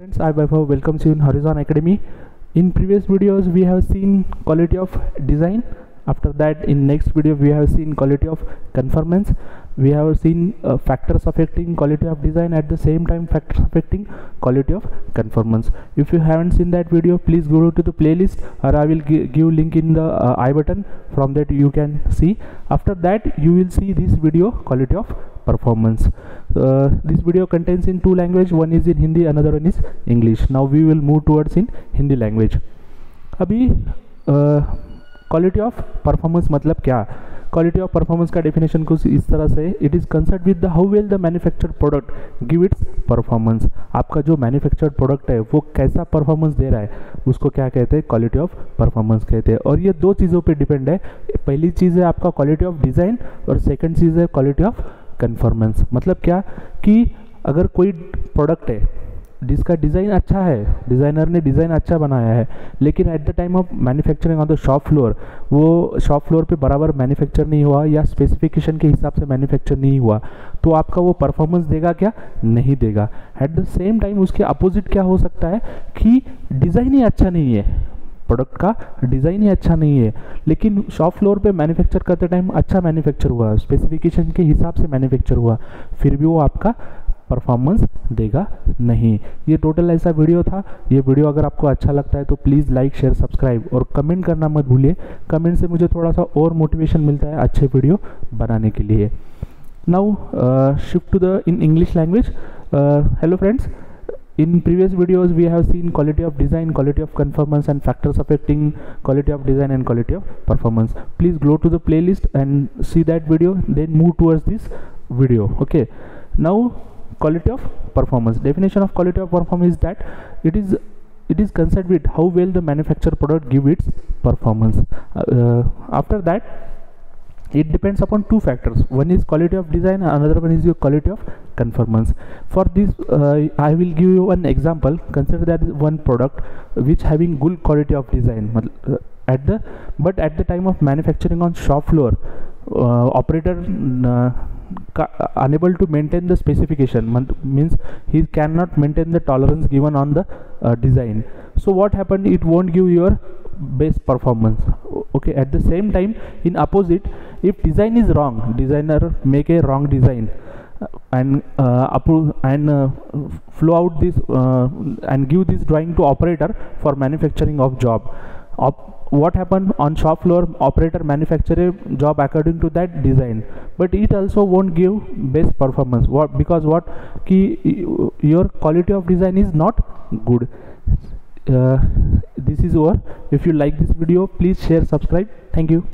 Friends, I Vaibhav welcomes you in Horizon Academy. In previous videos, we have seen quality of design. After that, in next video, we have seen quality of conformance. We have seen uh, factors affecting quality of design at the same time factors affecting quality of conformance. If you haven't seen that video, please go to the playlist or I will gi- give link in the uh, I button. From that you can see. After that, you will see this video quality of performance. Uh, this video contains in two language. One is in Hindi, another one is English. Now we will move towards in Hindi language. अभी quality of performance मतलब क्या? Quality of performance का definition कुछ इस तरह से it is concerned with the how well the manufactured product give its performance आपका जो मैन्युफैक्चर्ड प्रोडक्ट है, वो कैसा परफॉर्मेंस दे रहा है, उसको क्या कहते हैं? क्वालिटी ऑफ़ परफॉर्मेंस कहते हैं। और ये दो चीज़ों पे डिपेंड है। पहली चीज़ है आपका क्वालिटी ऑफ़ डिज़ाइन और सेकेंड चीज़ है क्वालिटी ऑफ़ कन्फॉर्मेंस मतलब क्या? कि अगर कोई प्रोडक्ट है जिसका डिज़ाइन अच्छा है। डिज़ाइनर ने डिज़ाइन अच्छा बनाया है। लेकिन at the time of manufacturing on the shop floor वो शॉप फ्लोर पे बराबर मैन्युफैक्चर नहीं हुआ या स्पेसिफिकेशन के हिसाब से मैन्युफैक्चर नहीं हुआ। तो आपका वो परफॉर्मेंस देगा क्या? नहीं देगा। एट द सेम टाइम उसके अपोजिट क्या हो सकता है? कि डिज़ाइन ही अच्छा नहीं है। प्रोडक्ट का डिज़ाइन ही अच्छा नहीं है। लेकिन शॉप फ्लोर पे मैन्युफैक्चर करते टाइम अच्छा मैन्युफैक्चर हुआ। स्पेसिफिकेशन के हिसाब से मैन्युफैक्चर हुआ। फिर भी वो आपका परफॉर्मेंस देगा नहीं ये टोटल ऐसा वीडियो था ये वीडियो अगर आपको अच्छा लगता है तो प्लीज़ लाइक शेयर सब्सक्राइब और कमेंट करना मत भूलिए कमेंट से मुझे थोड़ा सा और मोटिवेशन मिलता है अच्छे वीडियो बनाने के लिए now shift to the in English language hello friends in previous videos we have seen quality of design quality of conformance and factors affecting quality of design and quality of performance please go to the playlist and see that video then move towards this video okay now quality of performance. Definition of quality of performance is that it is it is concerned with how well the manufactured product give its performance. Uh, after that it depends upon two factors. One is quality of design another one is your quality of conformance. For this uh, i will give you an example. Consider that one product which having good quality of design. Uh, at the but at the time of manufacturing on shop floor uh, operator unable to maintain the specification means he cannot maintain the tolerance given on the design. So what happened? It won't give your best performance. Okay at the same time in opposite if design is wrong designer make a wrong design uh, and uh, approve and uh, flow out this uh, and give this drawing to operator for manufacturing of job what happened on shop floor operator manufacturer job according to that design. But it also won't give best performance. What because what? Key your quality of design is not good. Uh, this is over. If you like this video please share subscribe. Thank you